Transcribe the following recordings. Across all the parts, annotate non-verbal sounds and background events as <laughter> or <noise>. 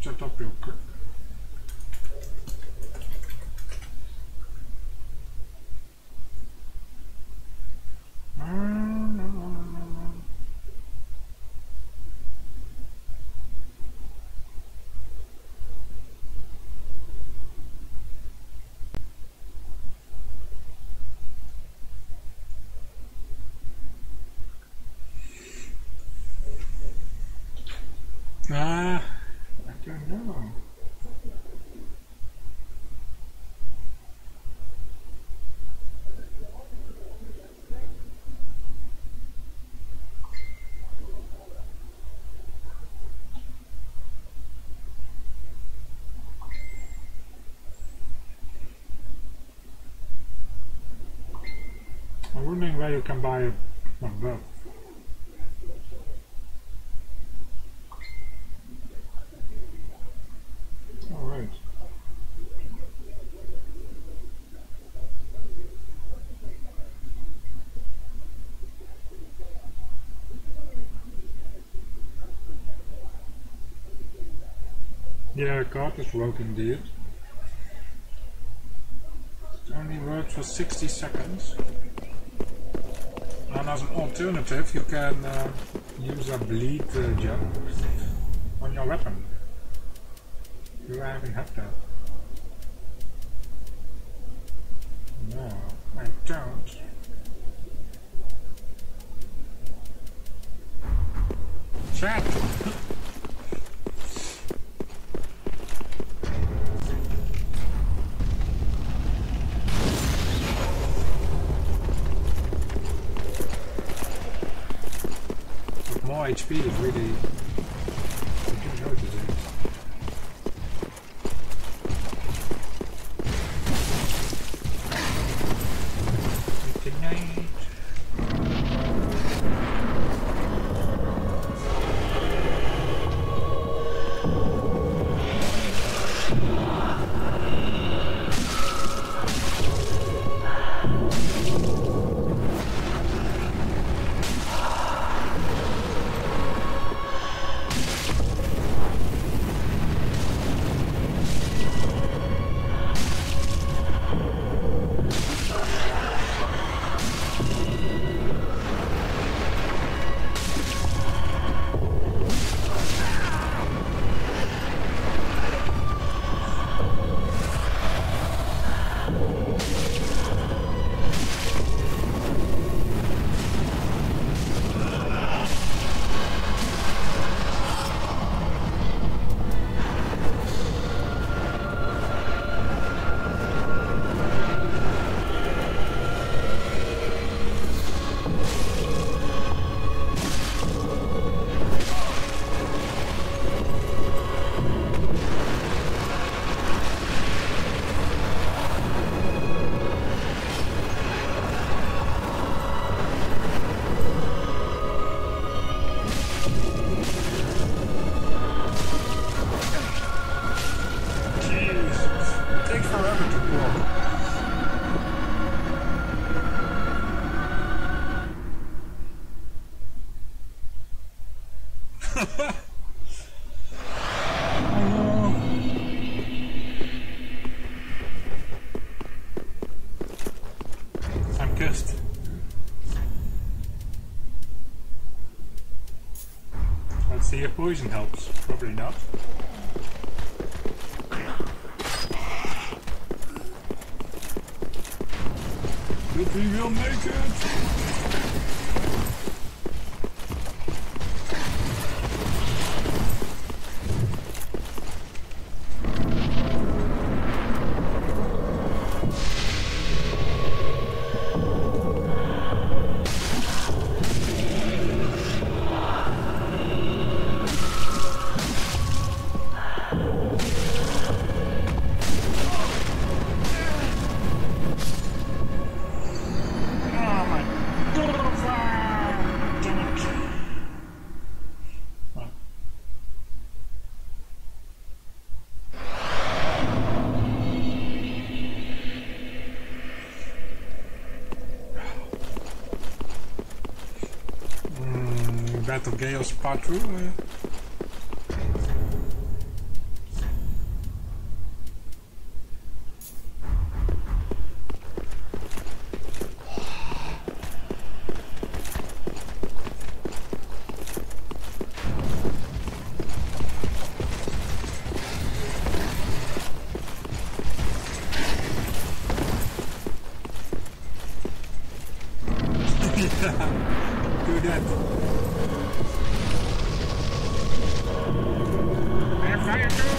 Ciao 跟 where you can buy a, a boat. All right. Yeah, Carthus Rouge indeed. It only works for 60 seconds. And as an alternative, you can uh, use a bleed uh, gel on your weapon. You haven't had that? No, I don't. Chat! With more HP is really... poison helps. Probably not. But we will make it! Metal Gear Part né? Fire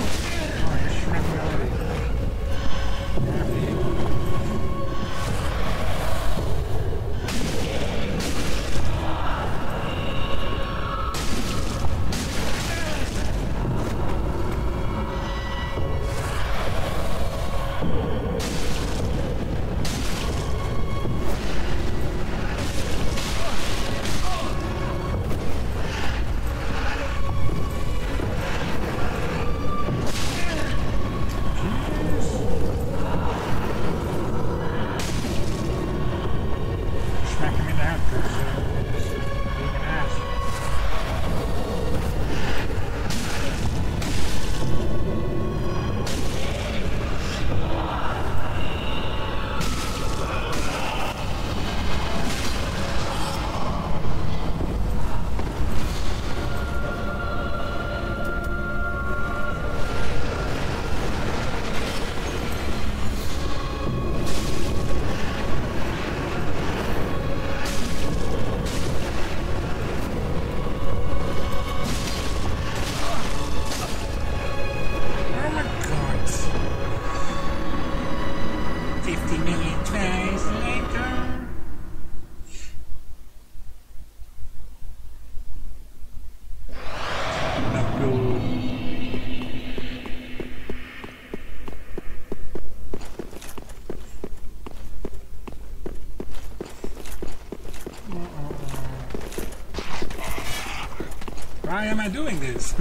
am I doing this?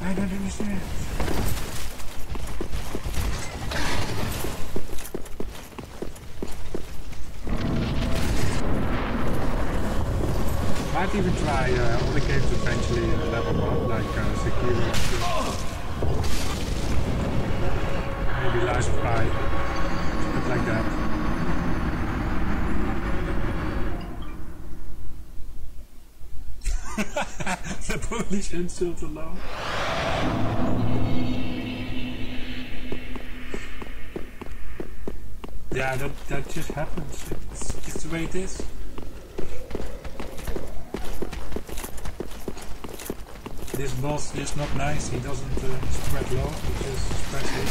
I don't understand. Might even try uh, all the games eventually uh, level up, like uh, Sekiro. Maybe Lies of like that. The Polish insult alone. Yeah, that, that just happens. It's just the way it is. This boss is not nice. He doesn't uh, spread love, he just spreads hate.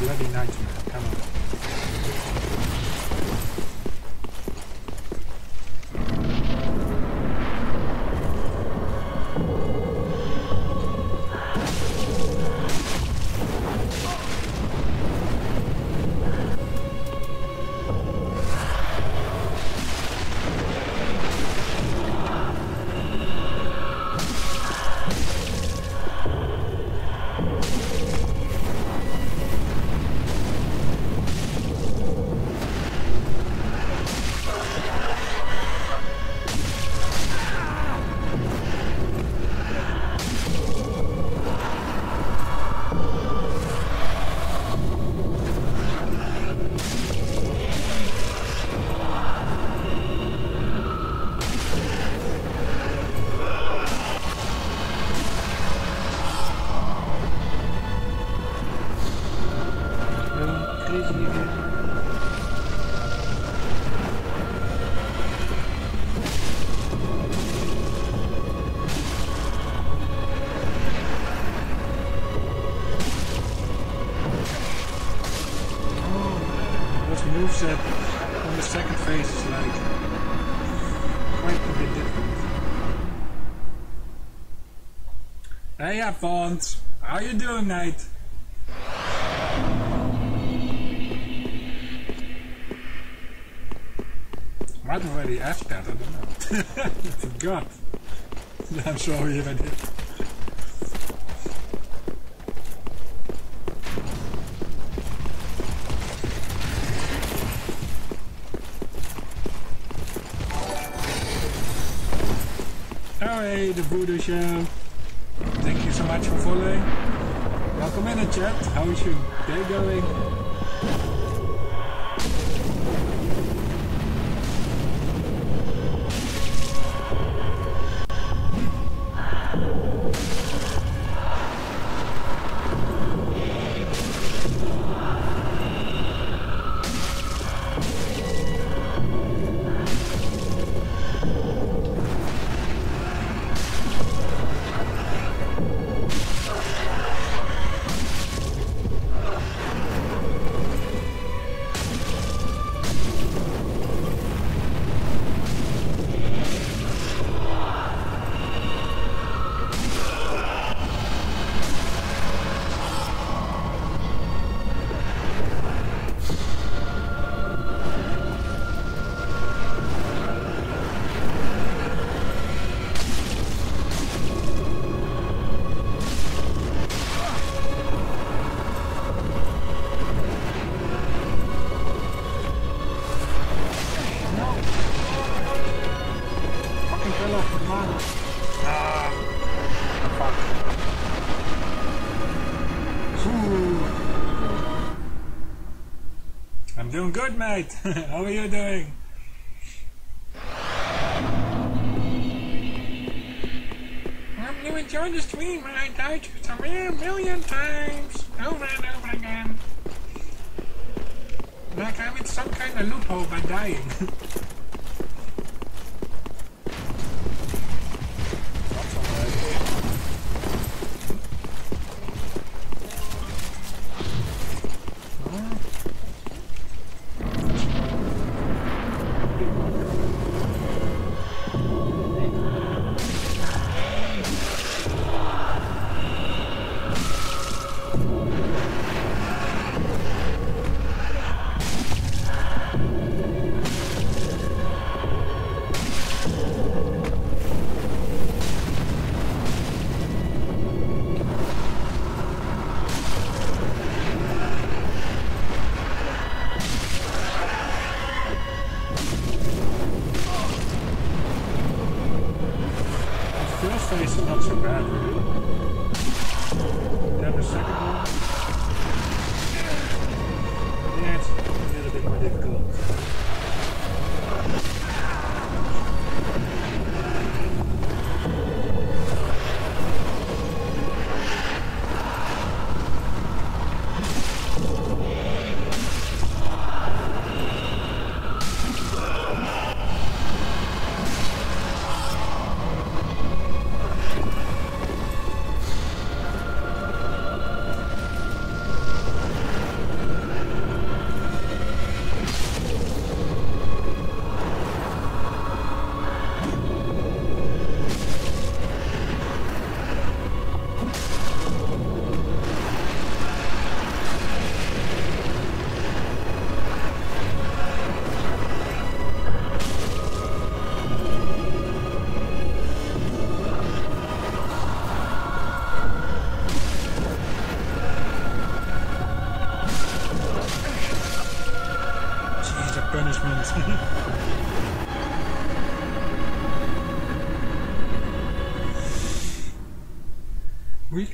Bloody nightmare. Come on. Again. Oh, moveset on the second phase is like quite a bit different. Hey, how you doing, mate? Know. Forgot. I'm sorry if I did. Hey, the Voodoo Show. Thank you so much for following. Welcome in the chat. How is your day going? Good mate, <laughs> how are you doing?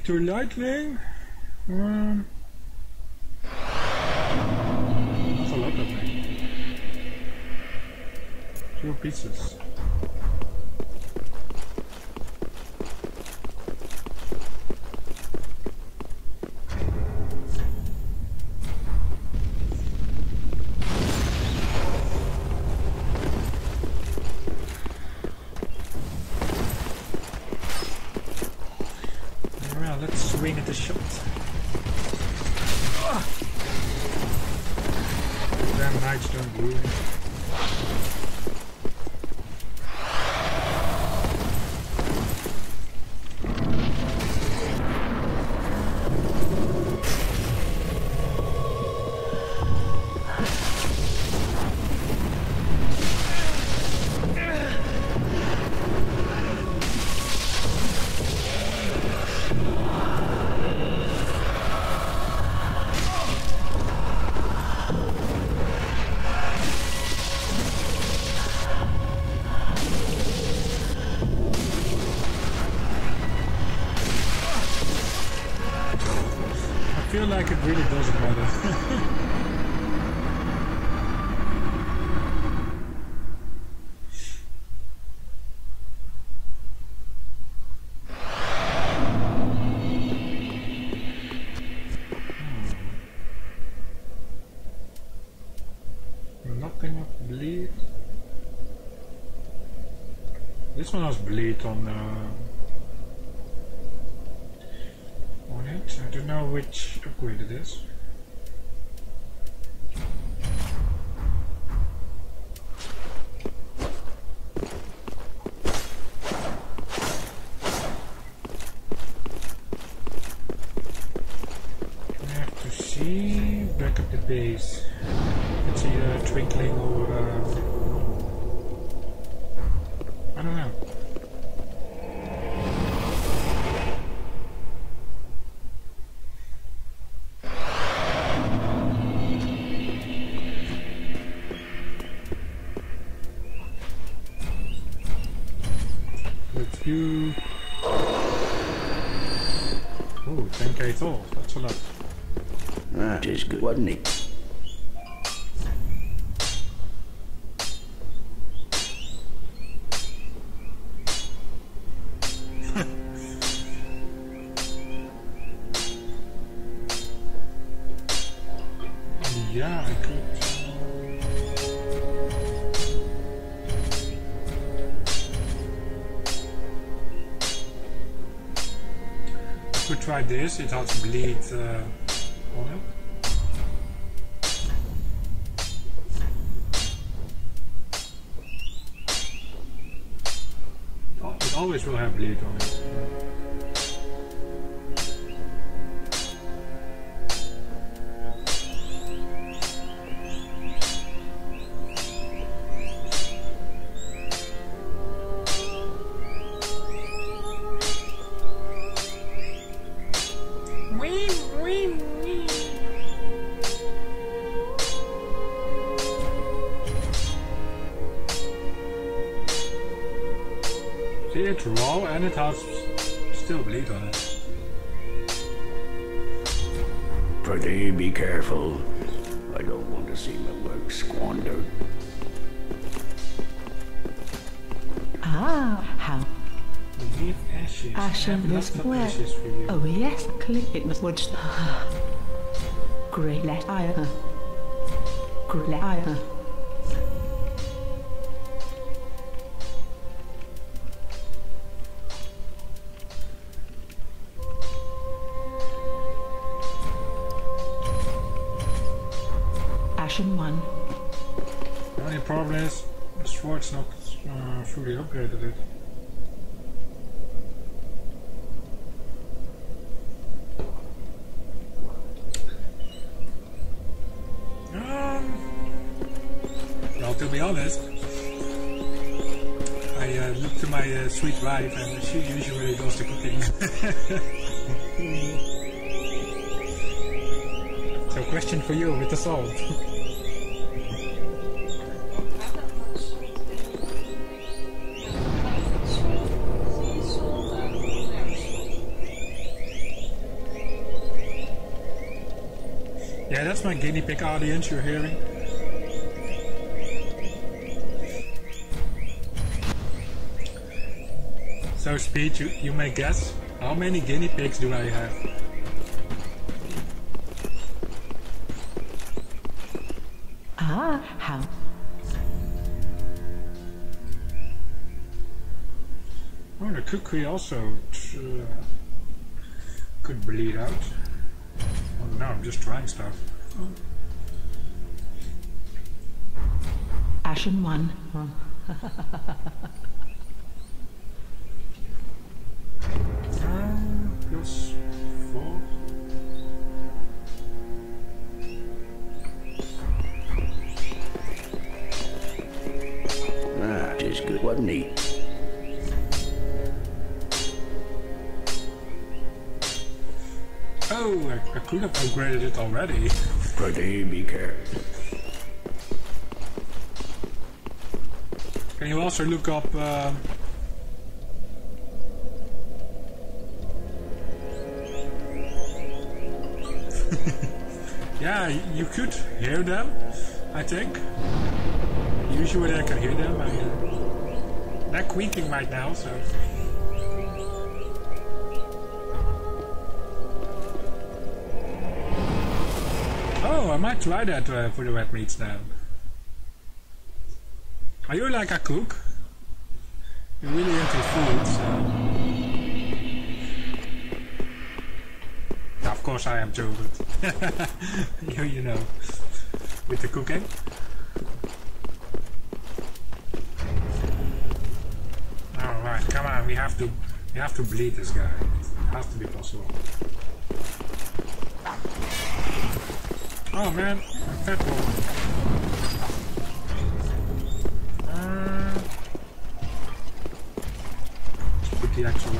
to lightning really doesn't matter. hmm. Not enough bleed. This one has bleed on uh, That's a lot. That is good, wasn't it? <laughs> yeah, I could. Try this, it has bleed uh, oil. Oh, it always will have bleed on click it was wood. Grey let. Grey. Ashen one. The only problem is sword's not uh, fully upgraded it. To be honest, I uh, look to my uh, sweet wife and she usually does the cooking. <laughs> so question for you with the salt. Yeah, that's my guinea pig audience you're hearing. So, Speed, you, you may guess, how many guinea pigs do I have? Ah, how Oh, the kukri also uh, could bleed out. Oh no, I'm just trying stuff. Ashen one. <laughs> <laughs> already. Pretty be careful. Can you also look up? Um, <laughs> yeah, you could hear them. I think. Usually I can hear them. I, uh, they're quaking right now, so. I might try that uh, for the red meats now. Are you like a cook? You're really into food, so. Yeah, of course I am too, but <laughs> you, you know, with the cooking. Alright, come on, we have to we have to bleed this guy. It has to be possible. Oh man. Uh, the extra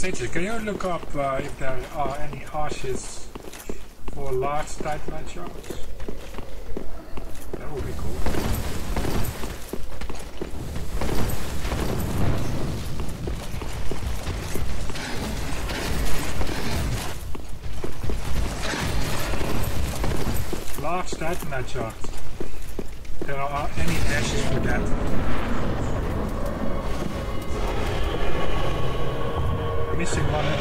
Can you look up uh, if there are any ashes for large titanite shards? That would be cool. Large titanite shards. There are any ashes for that?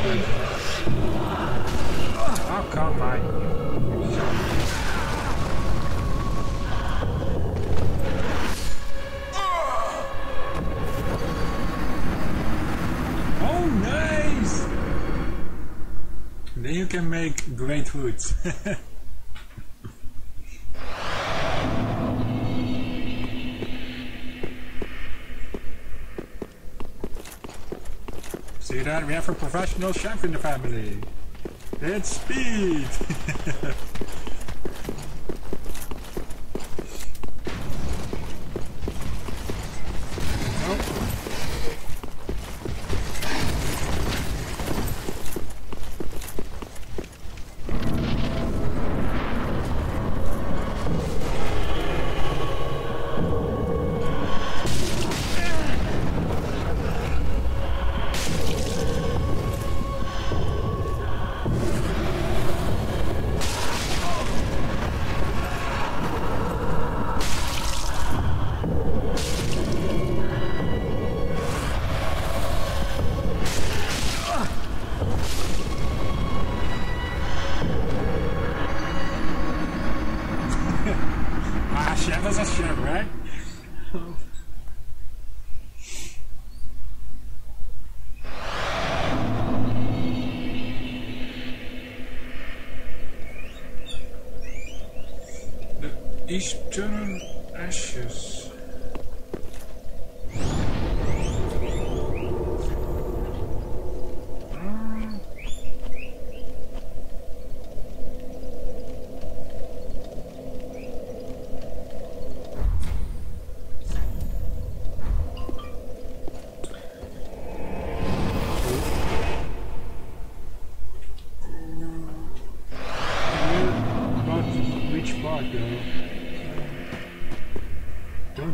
Oh, come on. Oh, nice! Then you can make great foods. <laughs> See that? We have a professional chef in the family. It's speed! <laughs>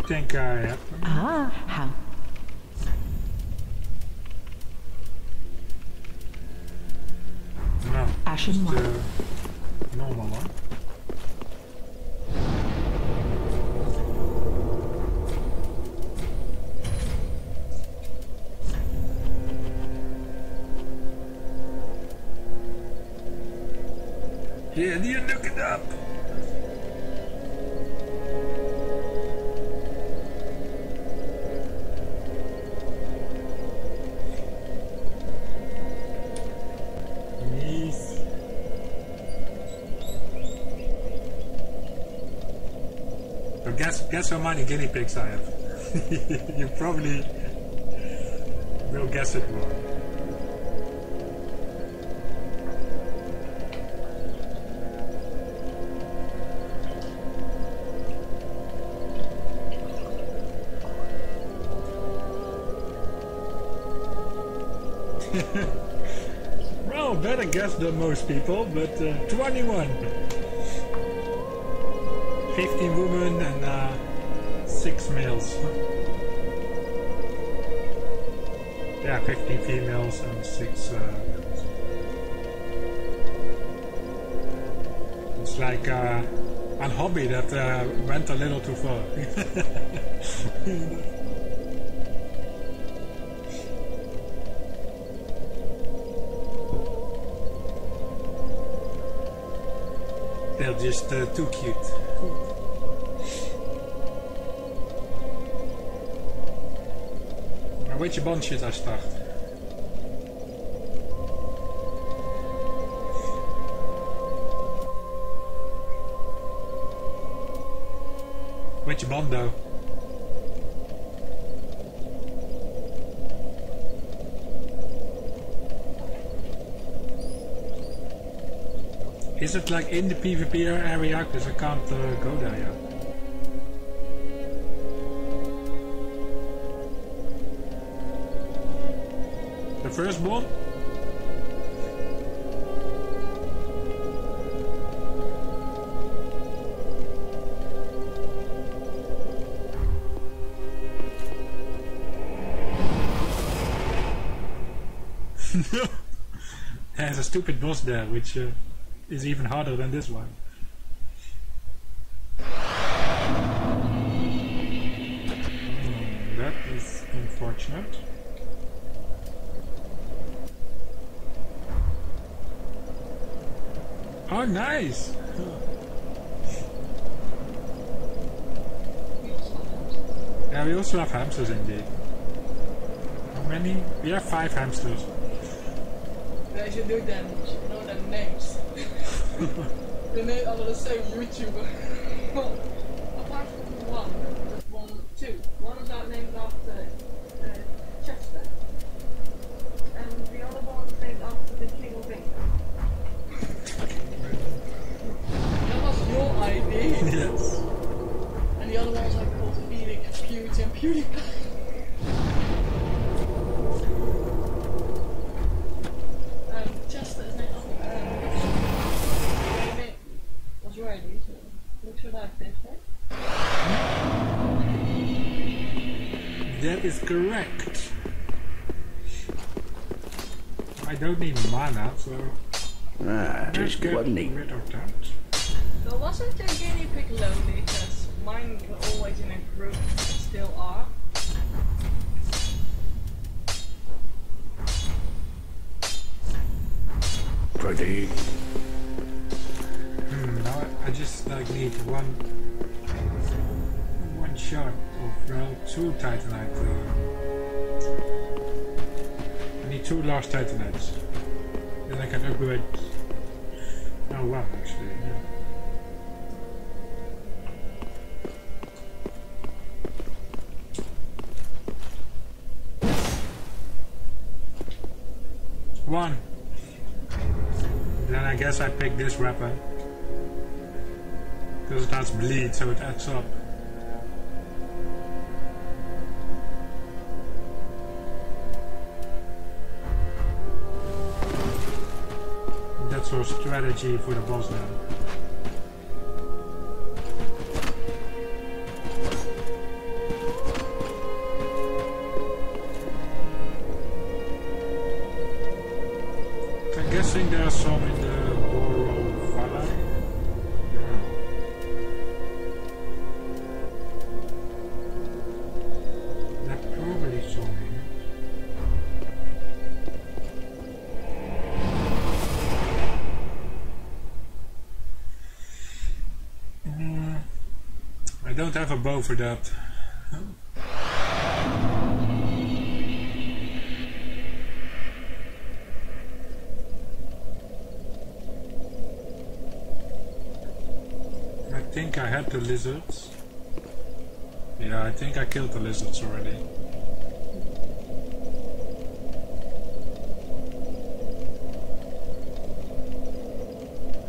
think I have. Ah, how No, Ashen one. the normal one. Guess how many guinea pigs I have. <laughs> you probably will guess it wrong. <laughs> Well, better guess than most people, but uh, 21. 15 women and 6 males. Yeah, 15 females and 6 uh, males. It's like uh, a hobby that uh, went a little too far. <laughs> They're just uh, too cute. Weet je bandje daar start? Je bando? Is it like in the PvP area? Because I can't uh, go there yet. Firstborn? <laughs> There's a stupid boss there, which uh, is even harder than this one. Oh, nice! Yeah, we also have hamsters indeed. How many? We have five hamsters. They should do them, you should know their names. <laughs> the name are the same YouTuber. <laughs> Apart from one, there's one, two. One is out named after uh, Chester. And the other one is named after the King of England. that was your idea. yes. And the other ones are called Felix, Pewt and PewDiePie. Um, Chester is named after um, Nick was your idea, so look sure that fits, right? That is correct. I don't need mana, so Ah, let's just get wasn't he? rid of that. So wasn't your guinea pig lonely? Because mine were always in a group, still are. Pretty. I just like need one one shot of round two titanite. I need two large titanites. Then I can upgrade. Oh wow, actually. Yeah. One. Then I guess I pick this weapon. Because it has bleed, so it adds up. That's our strategy for the boss then. I don't have a bow for that. I think I had the lizards. Yeah, I think I killed the lizards already.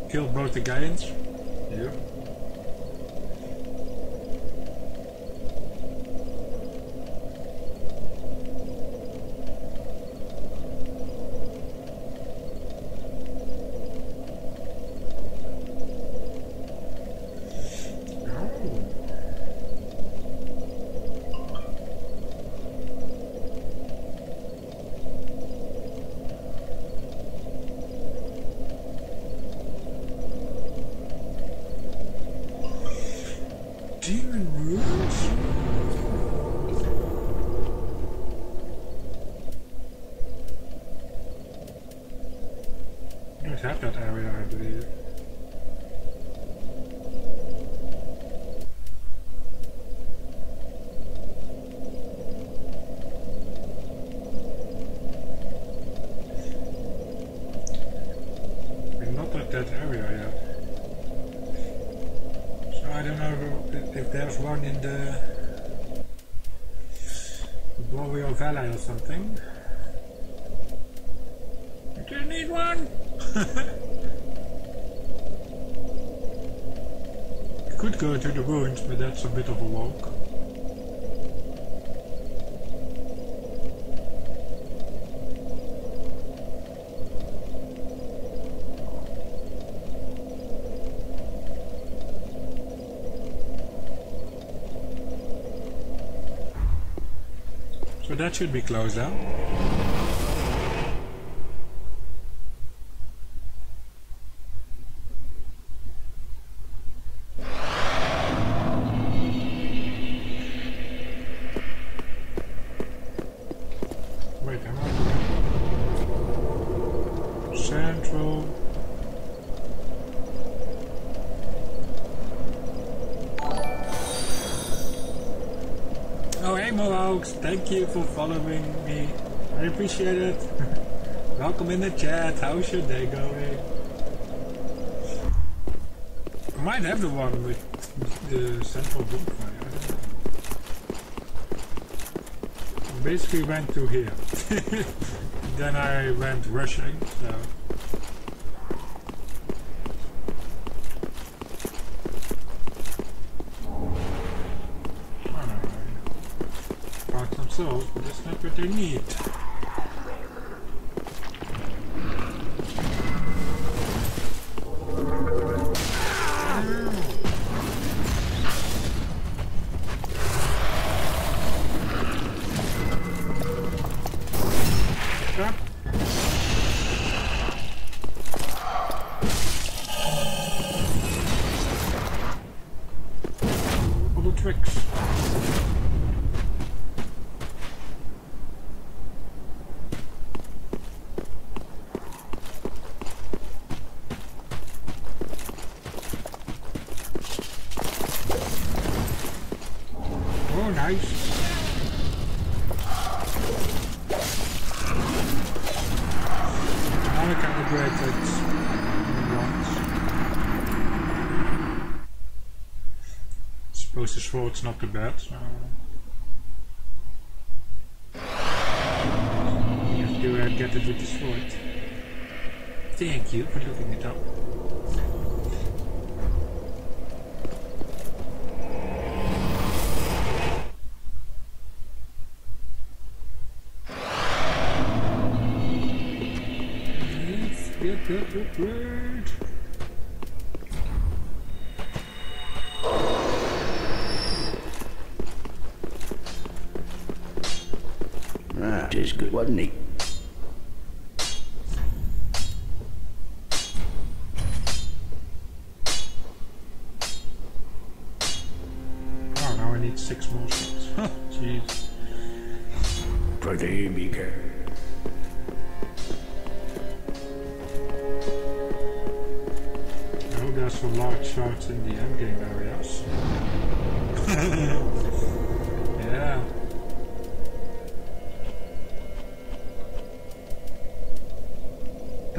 Killed both the giants. Yeah. demon ruins? You don't have that area, I believe. We're not at that area yet. So I don't know if, if there's one in the Boreal Something. Do you need one? <laughs> could go to the ruins, but that's a bit of a walk. So that should be closed down. Chat. How's your day going? I might have the one with the central bonfire. Basically went to here. <laughs> then I went rushing, so. Themselves, but that's not what they need. Nice. Now I can upgrade it once. Suppose the sword's not too bad, so... You have to uh, get it with the sword. Thank you for looking it up.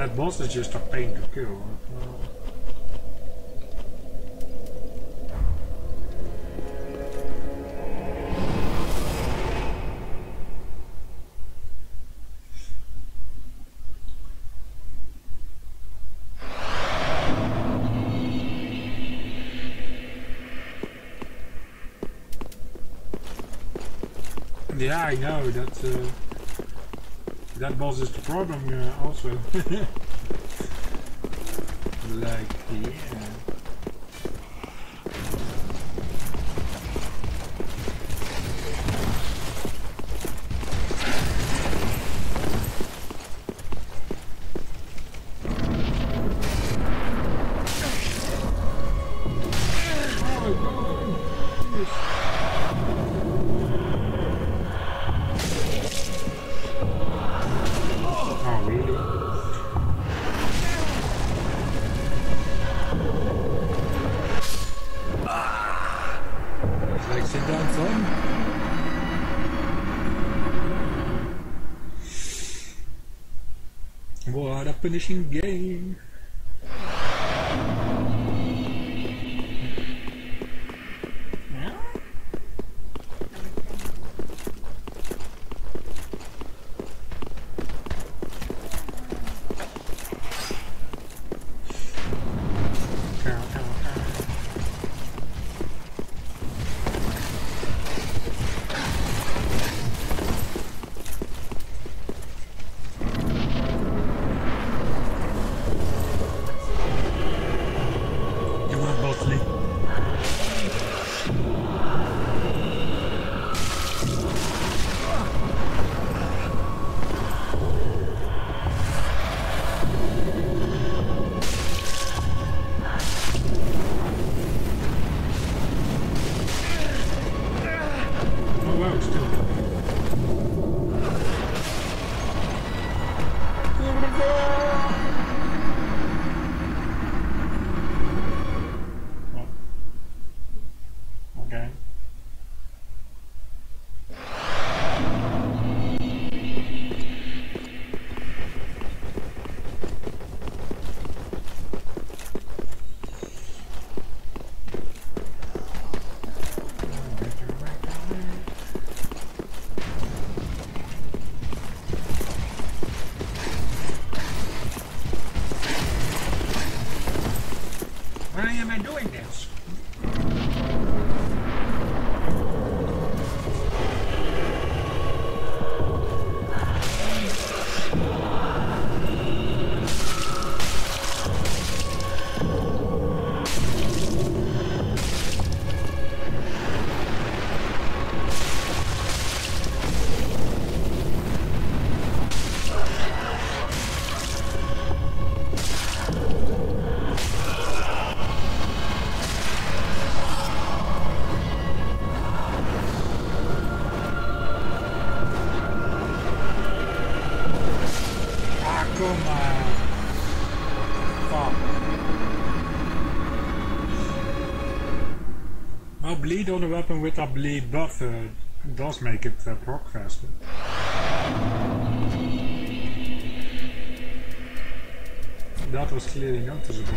That boss is just a pain to kill. Yeah, I know that uh, that boss is the problem uh, also. <laughs> like yeah. xinguei bleed on a weapon with a bleed buff uh, does make it uh, proc faster. That was clearly noticeable.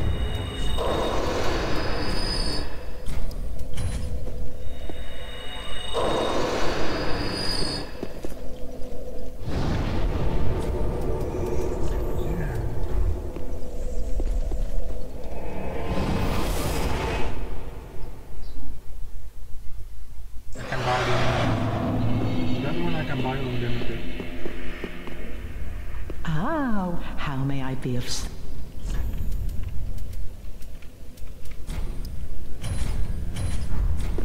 lives.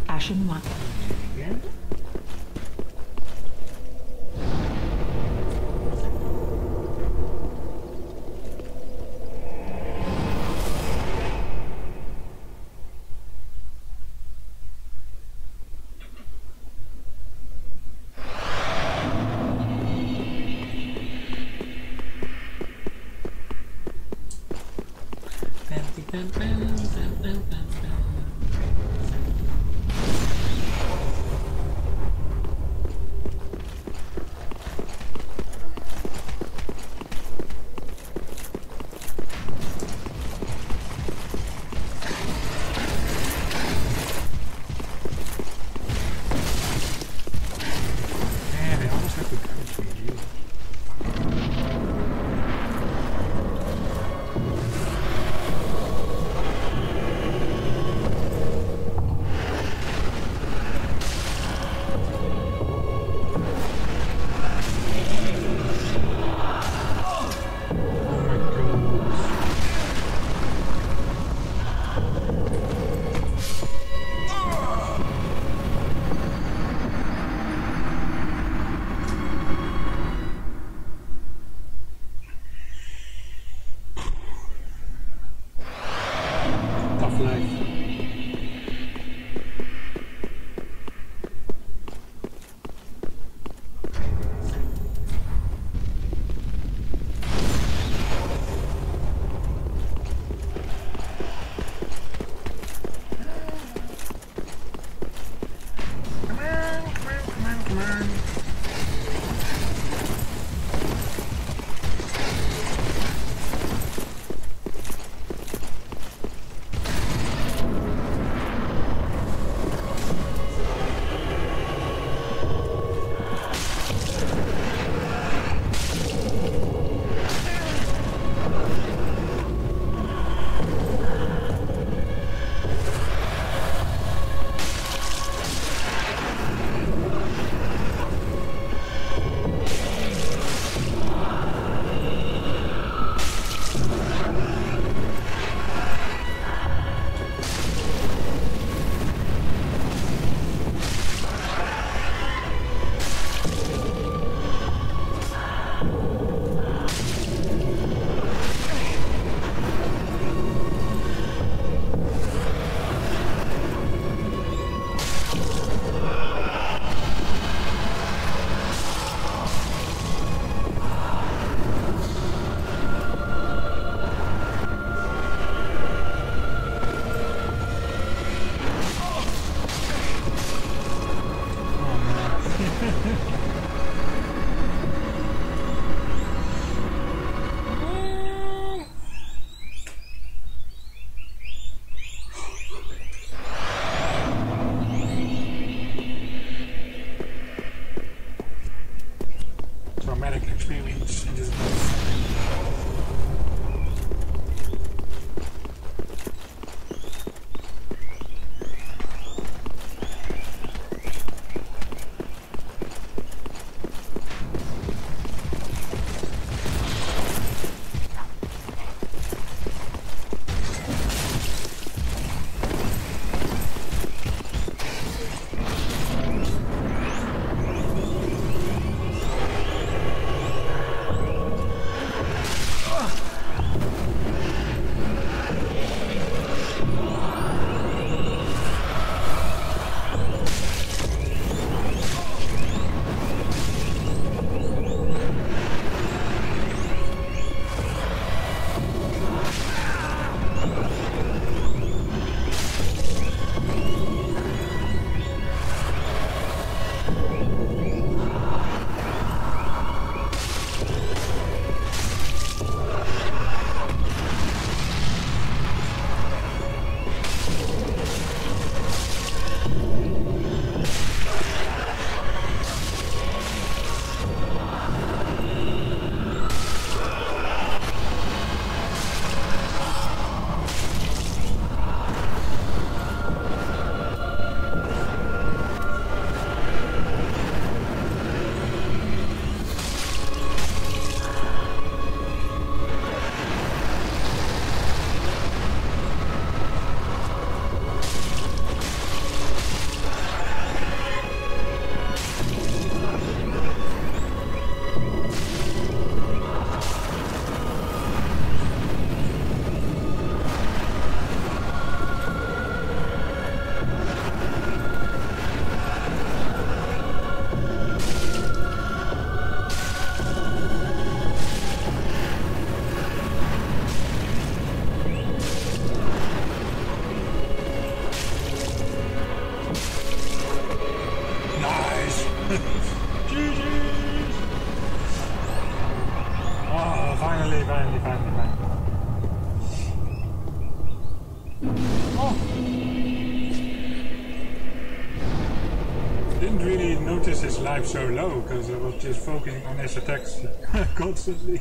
Ashen One. traumatic experience in his life. I'm so low because I was just focusing on SATX <laughs> constantly.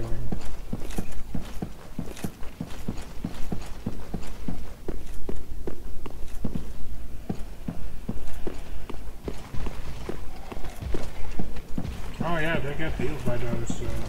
I got the by dinosaur.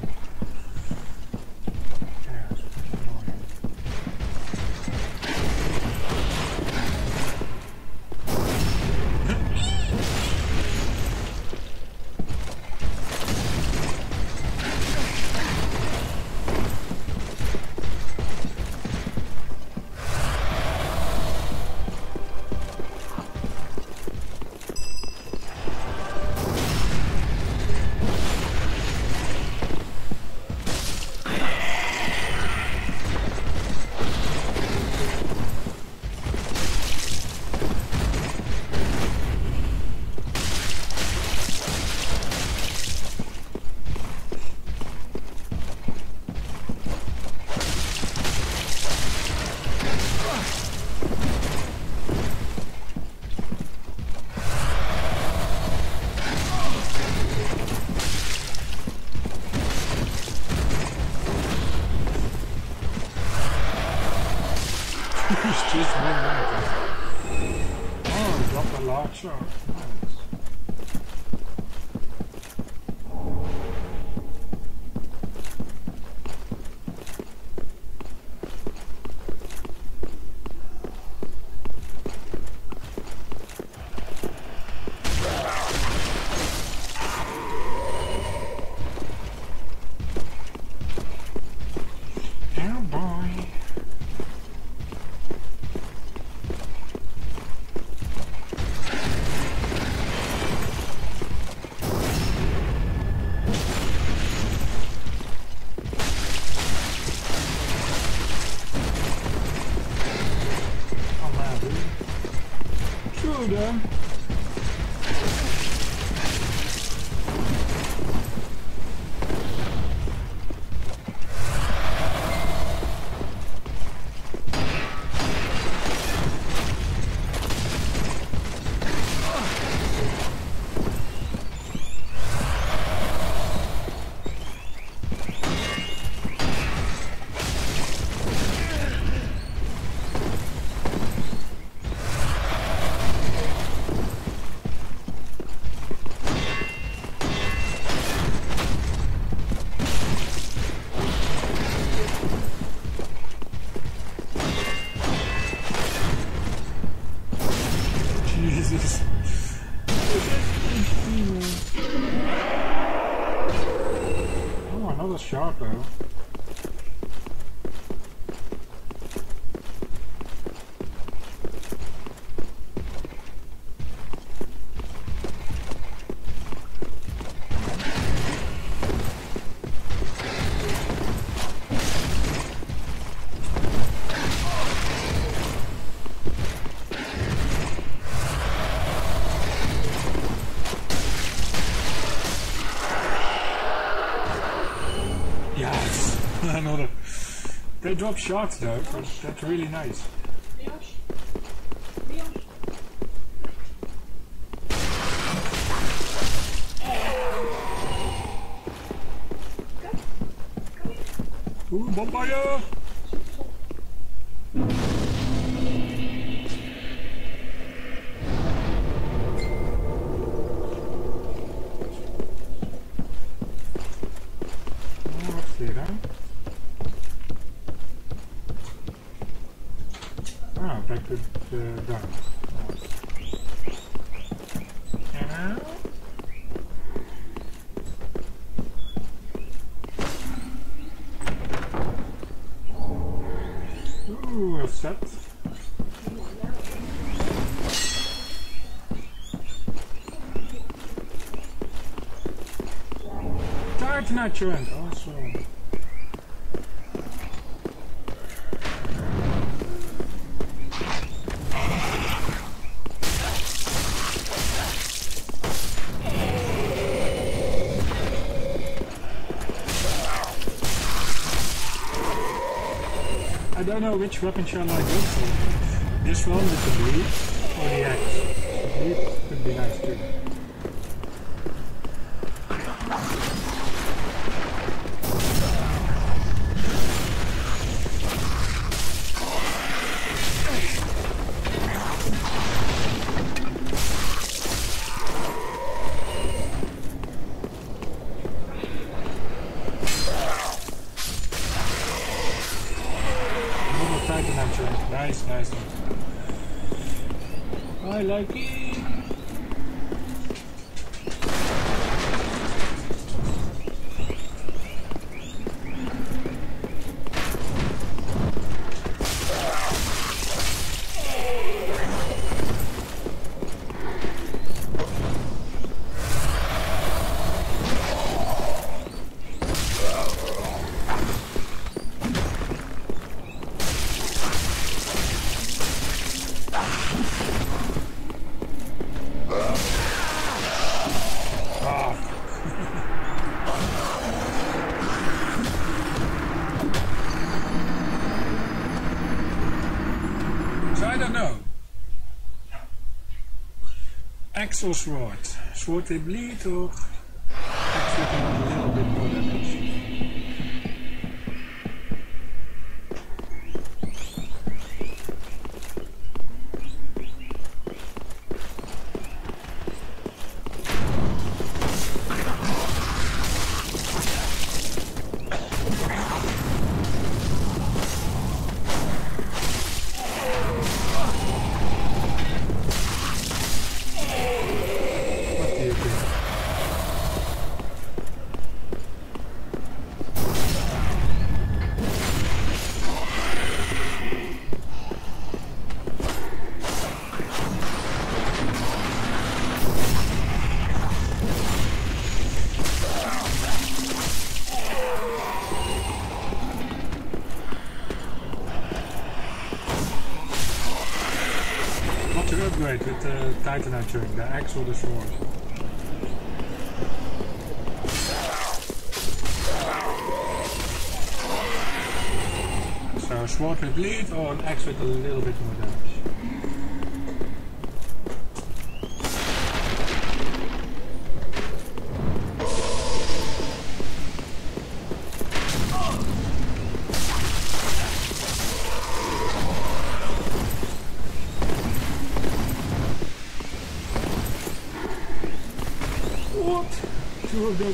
Well. They drop shots though, that's really nice. Ooh, Bombaya! Oh, what's hier dan? Ah, back to the gun. And Ooh, a set. Titan Naturant, awesome. I don't know which weapon shall I go for. This one with the bleed or the axe? The bleed could be nice too. I like it. Axe or sword? Sword they more upgrade with the Titan Archery, the axe the sword? So a sword with bleed or an axe with a little bit more damage?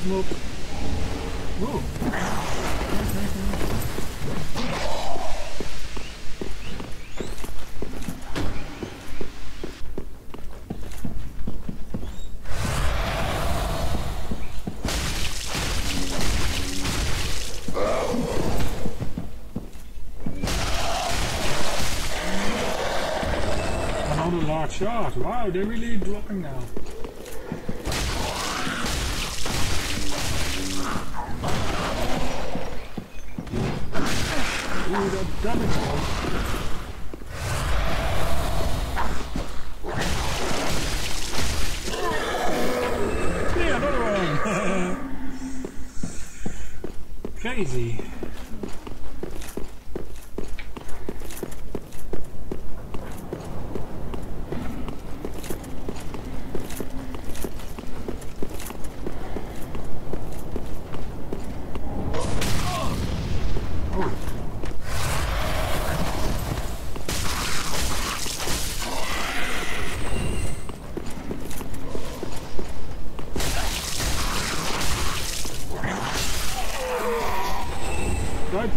Another large shard. Wow, they're really dropping now.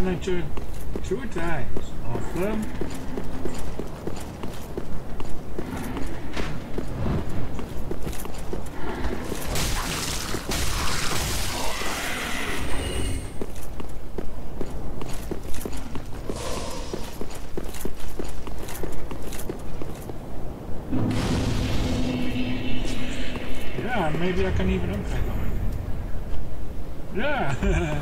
Adventure two times. Awesome. Yeah, maybe I can even upgrade on it. Yeah, <laughs>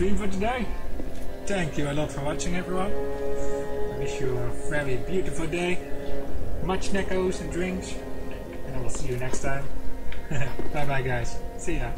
stream for today. Thank you a lot for watching, everyone. I wish you a very beautiful day. Much neckos and drinks, and I will see you next time. <laughs> bye bye, guys. See ya.